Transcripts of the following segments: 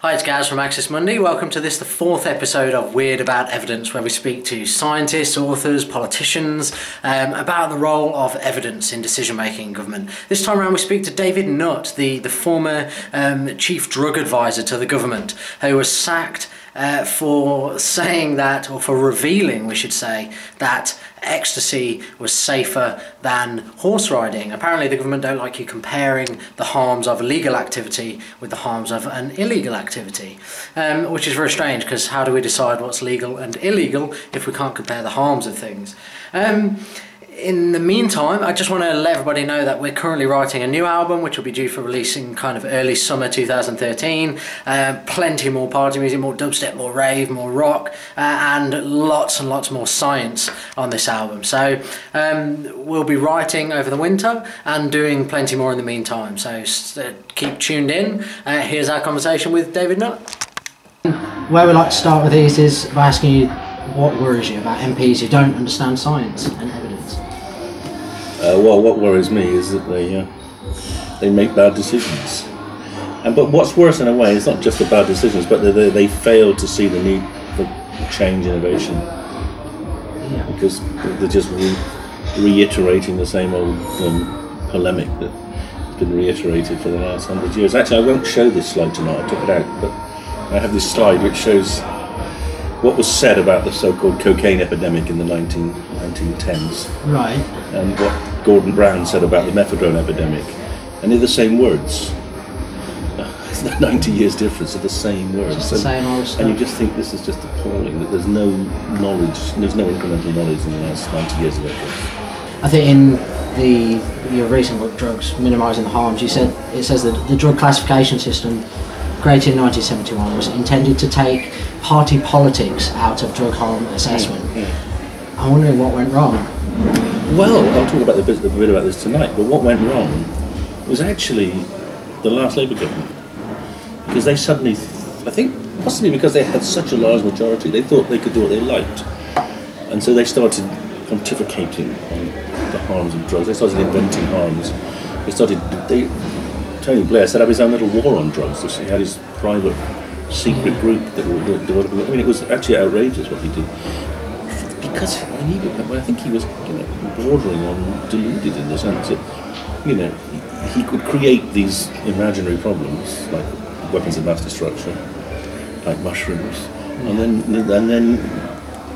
Hi, it's Gaz from Axis Mundi. Welcome to this, the fourth episode of Weird About Evidence, where we speak to scientists, authors, politicians um, about the role of evidence in decision making in government. This time around, we speak to David Nutt, the, the former um, chief drug advisor to the government, who was sacked uh, for saying that, or for revealing, we should say, that ecstasy was safer than horse riding. Apparently, the government don't like you comparing the harms of a legal activity with the harms of an illegal activity, um, which is very strange because how do we decide what's legal and illegal if we can't compare the harms of things? Um, in the meantime, I just want to let everybody know that we're currently writing a new album, which will be due for release in kind of early summer 2013. Uh, plenty more party music, more dubstep, more rave, more rock, uh, and lots and lots more science on this album. So um, we'll be writing over the winter and doing plenty more in the meantime. So uh, keep tuned in. Uh, here's our conversation with David Nutt. Where we like to start with these is by asking you what worries you about MPs who don't understand science and evidence. Uh, well, what worries me is that they uh, they make bad decisions. And but what's worse in a way is not just the bad decisions, but they, they, they fail to see the need for change, innovation, Yeah. because they're just re- reiterating the same old um, polemic that's been reiterated for the last hundred years. Actually, I won't show this slide tonight. I took it out, but I have this slide which shows what was said about the so-called cocaine epidemic in the 19, 1910s Right. and what Gordon Brown said about the mephedrone epidemic, and they're the same words. It's not 90 years difference, they're the same words. The and, same old and you just think this is just appalling that there's no knowledge, there's no incremental knowledge in the last 90 years of evidence. I think in the your recent book, Drugs Minimising the Harms, you said it says that the drug classification system created in 1971 was intended to take party politics out of drug harm assessment. Mm, mm. I'm wondering what went wrong. Well, I'll talk about the bit, a bit about this tonight, but what went wrong was actually the last Labour government. Because they suddenly, I think possibly because they had such a large majority, they thought they could do what they liked. And so they started pontificating on the harms of drugs. They started inventing harms. They started, they, Tony Blair set up his own little war on drugs. He had his private secret group that were developing. I mean, it was actually outrageous what he did because I, he, well, I think he was you know, bordering on deluded in the sense that you know he, could create these imaginary problems like weapons of mass destruction, like mushrooms, and then and then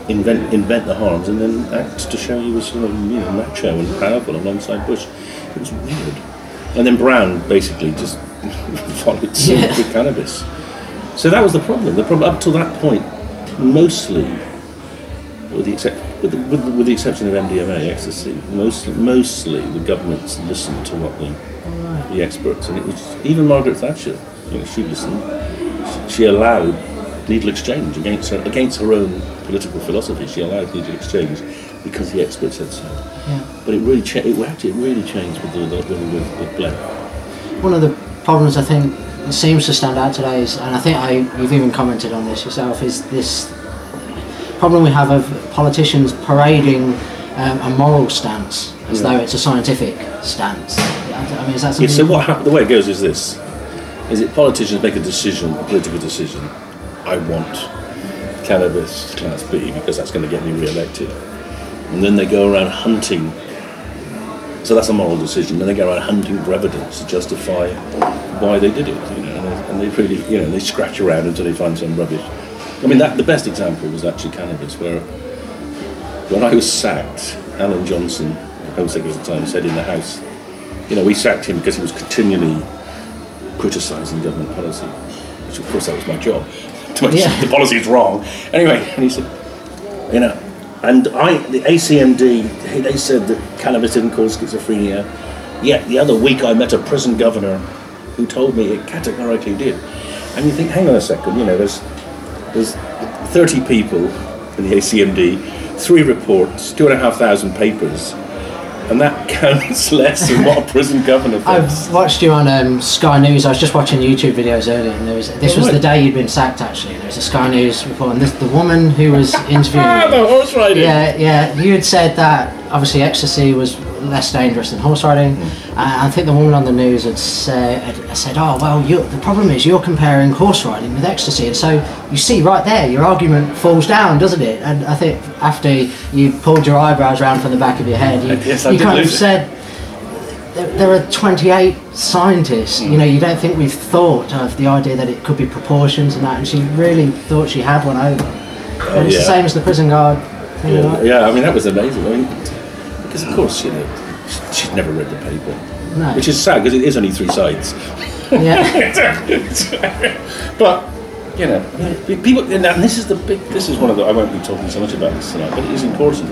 invent invent the harms and then act to show he was sort of you know macho and powerful alongside Bush. It was weird. And then Brown basically just followed suit Yeah. with cannabis. So that was the problem. The problem up to that point, mostly with the, excep- with, the, with, with the exception of MDMA, ecstasy, mostly, mostly the governments listened to what the, the experts, and it was even Margaret Thatcher, you know, she listened, she allowed needle exchange against her, against her own political philosophy, she allowed needle exchange because the experts said so. Yeah. But it really, cha- it actually it really changed with, the, with, with, with Blair. One of the problems I think seems to stand out today is, and I think I, you've even commented on this yourself, is this problem we have of politicians parading um, a moral stance as Yeah. though it's a scientific stance. I mean, is that something? Yeah, so what the way it goes is this: is it politicians make a decision, a political decision. I want cannabis class B because that's going to get me re-elected, and then they go around hunting. So that's a moral decision. Then they go around hunting for evidence to justify why they did it. You know, and they, and they really, you know, they scratch around until they find some rubbish. I mean, that the best example was actually cannabis, where when I was sacked, Alan Johnson, Home Secretary at the time, said in the House, you know, we sacked him because he was continually criticising government policy, which of course that was my job. To make Yeah. the policy is wrong. Anyway, and he said, you know, and I, the ACMD, they- they said that cannabis didn't cause schizophrenia. Yet the other week I met a prison governor who told me it categorically did. And you think, hang on a second, you know, there's there's 30 people in the ACMD, three reports, two and a half thousand papers, and that counts less than what a prison governor thinks. I've watched you on um, Sky News. I was just watching YouTube videos earlier, and there was this Oh, was the day you'd been sacked. Actually, there was a Sky News report, and this, the woman who was interviewing Ah, the horse riding. Yeah, yeah. You had said that obviously ecstasy was less dangerous than horse riding. Hmm. Uh, I think the woman on the news had, say, had said, "Oh well, you the problem is you're comparing horse riding with ecstasy," and so you see right there, your argument falls down, doesn't it? And I think after you pulled your eyebrows round from the back of your head, you, Yes, you kind of it. said. There, there are 28 scientists. Hmm. You know, you don't think we've thought of the idea that it could be proportions and that, and she really thought she had one over. and it's the same as the prison guard. Yeah, yeah, I mean that was amazing. I mean, because of course, you know, sh- she'd never read the paper, No. which is sad because it is only three sides. yeah. but you know, people, and this is the big. This is one of the. I won't be talking so much about this tonight, but it is important.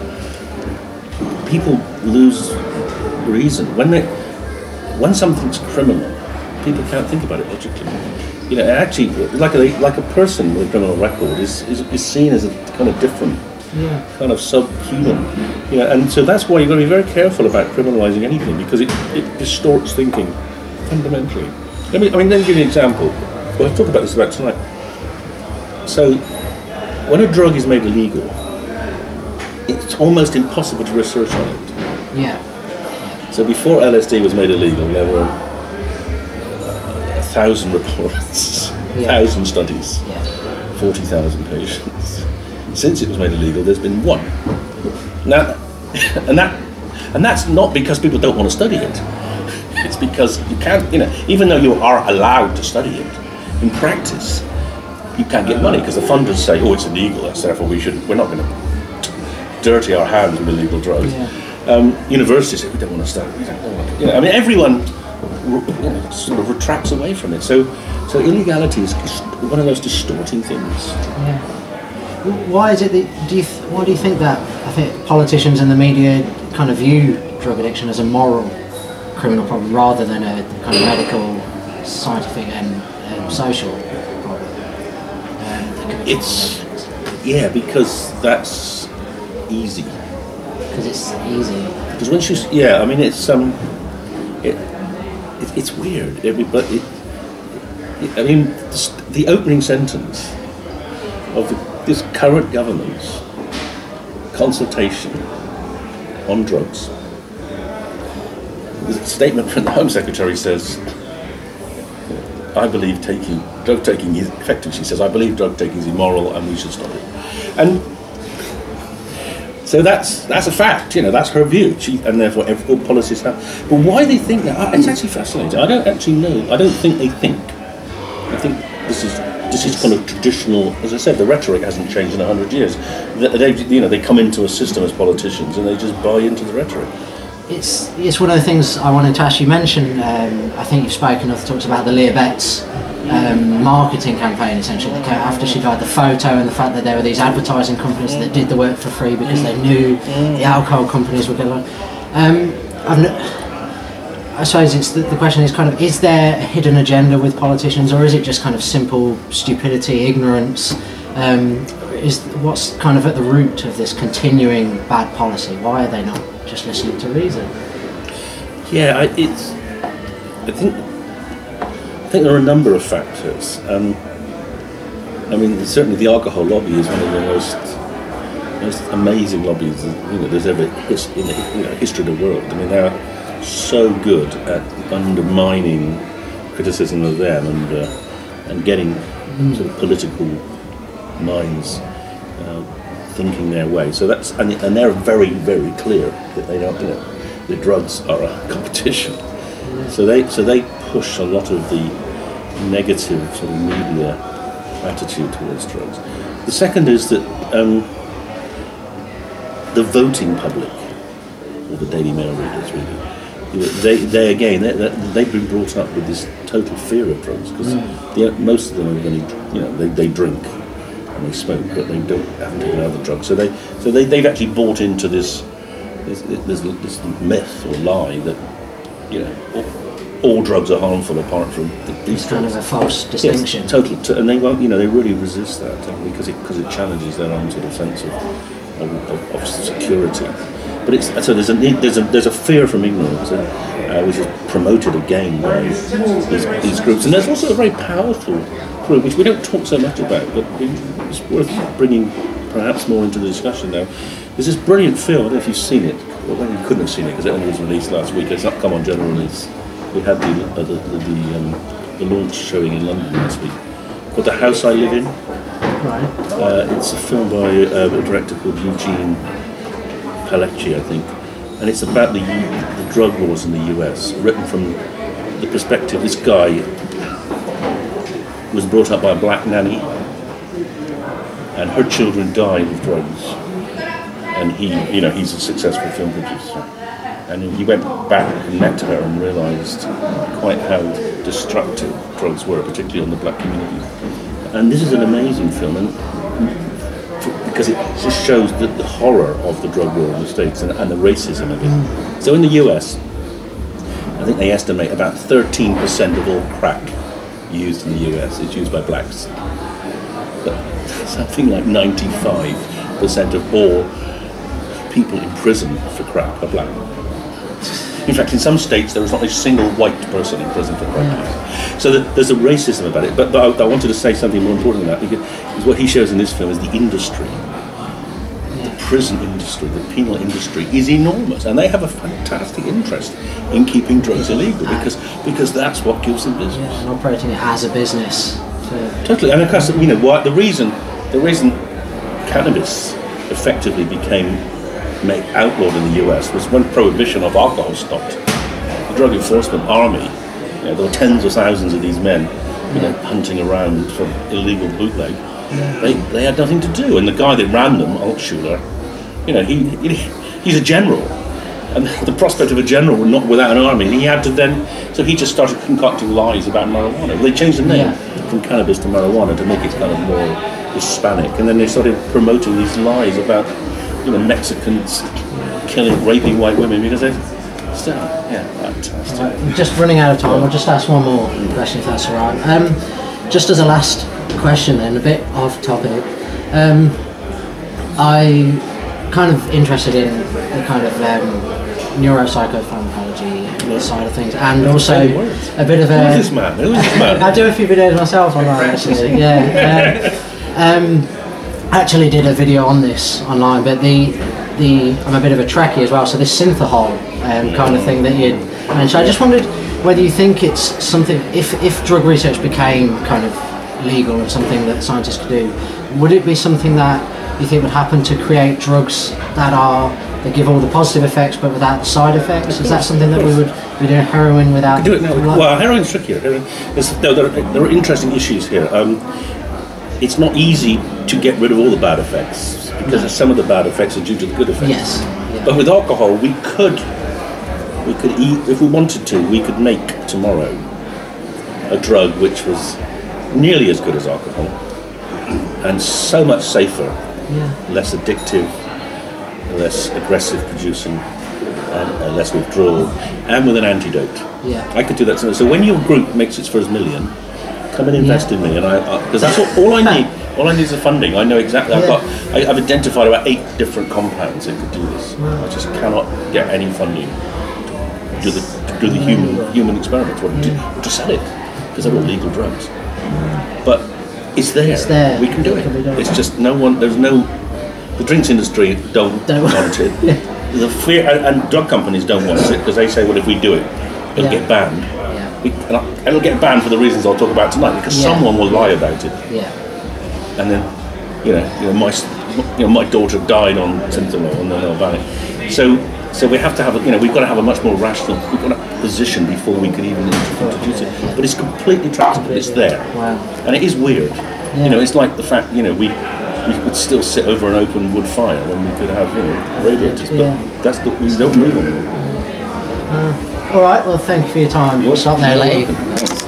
People lose reason when they when something's criminal. People can't think about it logically. You know, actually, like a like a person with a criminal record is is, is seen as a kind of different Yeah. kind of subhuman. You know, and so that's why you've got to be very careful about criminalising anything because it, it distorts thinking fundamentally. Let me, I mean, let me give you an example. Well, I've talked about this about tonight. So, when a drug is made illegal, it's almost impossible to research on it. Yeah. So before LSD was made illegal, there were uh, a thousand reports, Yeah. thousand studies. Yeah. 40,000 patients. Since it was made illegal, there's been one. Now, and that, and that's not because people don't want to study it. It's because you can't, you know, even though you are allowed to study it, in practice, you can't get money because the funders say, "Oh, it's illegal, that's therefore we should. We're not going to dirty our hands with illegal drugs." Yeah. Um, universities say, "We don't want to study." We don't want to. You know, I mean, everyone you know, sort of retracts away from it. So, so illegality is is one of those distorting things. Yeah. Why is it that do you why do you think that I think politicians and the media kind of view drug addiction as a moral criminal problem rather than a kind of medical, scientific and um, social problem? Um, that could be It's yeah, because that's easy. because it's easy. Because once you yeah, I mean it's um, it, it it's weird. Every, but it, it, I mean the opening sentence of the, this current government's consultation on drugs. The statement from the Home Secretary says, I believe taking drug taking is effective. She says, I believe drug taking is immoral and we should stop it. And so that's that's a fact. You know, that's her view. She, and therefore, every, all policies have. But why they think that? It's actually fascinating. I don't actually know. I don't think they think. I think this is this is kind of traditional. As I said, the rhetoric hasn't changed in hundred years. They, you know, they come into a system as politicians and they just buy into the rhetoric. It's it's one of the things I wanted to actually mention. Um, I think you've spoken of talks about the Leah Betts um, marketing campaign essentially. After she died, the photo and the fact that there were these advertising companies that did the work for free because they knew the alcohol companies would get along. Um, I've I suppose it's the, the question is kind of is there a hidden agenda with politicians or is it just kind of simple stupidity, ignorance? Um, is what's kind of at the root of this continuing bad policy? Why are they not just listening to reason? Yeah, I, it's. I think. I think there are a number of factors. Um, I mean, certainly the alcohol lobby is one of the most most amazing lobbies you know, there's ever in the you know, history of the world. I mean, they're so good at undermining criticism of them and uh, and getting sort of political minds uh, thinking their way. So that's and, and they're very very clear that they don't you know the drugs are a competition. So they so they push a lot of the negative sort of media attitude towards drugs. The second is that um, the voting public, or the Daily Mail readers really, they, they again they, they, they've been brought up with this total fear of drugs because mm. most of them are going to you know they, they drink and they smoke but they don't haven't taken other drugs so they so they, they've actually bought into this this, this, this myth or lie that you know all, all drugs are harmful apart from the, these It's kind drugs. of a false distinction. Yes, total, t- and they won't, you know, they really resist that because it because it challenges their own sort of sense of of, of, of security. But it's so there's a there's a there's a fear from ignorance, uh, which is promoted again by these, these groups, and there's also a very powerful group which we don't talk so much about, but it's worth bringing perhaps more into the discussion now. There's this brilliant film. I don't know if you've seen it. Well, you couldn't have seen it because it only was released last week. It's not come on general release. We had the uh, the, the, the, um, the launch showing in London last week. Called The House I Live In. Right. Uh, it's a film by uh, a director called Eugene Palecki, I think, and it's about the, the drug wars in the US, written from the perspective. This guy was brought up by a black nanny, and her children died of drugs, and he, you know, he's a successful film producer, and he went back and met her and realised quite how destructive drugs were, particularly on the black community. And this is an amazing film, and because it just shows the, the horror of the drug war in the States and, and the racism of it. So in the US, I think they estimate about 13% of all crack used in the US is used by blacks. But something like 95% of all people in prison for crack are black. In fact, in some states, there is not a single white person in prison for crack use. Mm. So the, there's a racism about it. But, but I, I wanted to say something more important than that because, what he shows in this film is the industry the prison industry, the penal industry, is enormous, and they have a fantastic interest in keeping drugs illegal because because that's what gives them business. Yeah, and operating it as a business. To, Totally, and of course, you know what the reason the reason cannabis effectively became made outlawed in the US was when prohibition of alcohol stopped. The Drug Enforcement Army, you know, there were tens of thousands of these men, you know, hunting around for illegal bootleg. They, they had nothing to do, and the guy that ran them, Altshuler, you know, he, he he's a general, and the prospect of a general not without an army, he had to then, so he just started concocting lies about marijuana. They changed the name Yeah. from cannabis to marijuana to make it kind of more Hispanic, and then they started promoting these lies about, know, Mexicans killing, raping white women because they, still, yeah, fantastic. Right, just running out of time. I'll just ask one more question if that's all right. Um, just as a last question, then a bit off topic. Um, I kind of interested in the kind of um, neuropsychopharmacology side of things, and also the words. a bit of Who is this man? Who is this man? I do a few videos myself online actually. Yeah. Um, I actually did a video on this online, but the the I'm a bit of a Trekkie as well, so this synthahol um, kind of thing that you and so I just wondered whether you think it's something if if drug research became kind of legal and something that scientists could do, would it be something that you think would happen to create drugs that are that give all the positive effects but without the side effects? Is that something that we would be doing heroin without? do it now. Well, heroin's trickier. Heroin, there's, no, there, are, there are interesting issues here. Um, it's not easy to get rid of all the bad effects because some of the bad effects are due to the good effects. Yes. Yeah. But with alcohol, we could, we could eat if we wanted to. We could make tomorrow a drug which was nearly as good as alcohol and so much safer, yeah. less addictive, less aggressive producing, and uh, less withdrawal, and with an antidote. Yeah. I could do that. So, so when your group makes its first million, come and invest Yeah. in me, and I because that's all, all I need. All I need is the funding. I know exactly. I've Yeah. got. I, I've identified about eight different compounds that could do this. I just cannot get any funding to do the to do the mm. human human experiments or to, or to sell it because they're all legal drugs. But it's there. It's there. We can do It can be it. done. It's just no one. There's no. The drinks industry don't, Don't- want it. The fear and, and drug companies don't want it because they say, well, if we do it, it'll Yeah. get banned. And it'll get banned for the reasons I'll talk about tonight because Yeah. someone will lie about it, Yeah. and then, you know, you know, my, you know, my daughter died on synthahol, and then they'll ban it. So, so we have to have, a, you know, we've got to have a much more rational, we've got to position before we can even introduce it. But it's completely tractable. It's there, Wow. and it is weird. Yeah. You know, it's like the fact, you know, we. We could still sit over an open wood fire when we could have, you know, radiators, but Yeah. that's the, we don't move on. All right. Well, thank you for your time. We'll stop there. Welcome.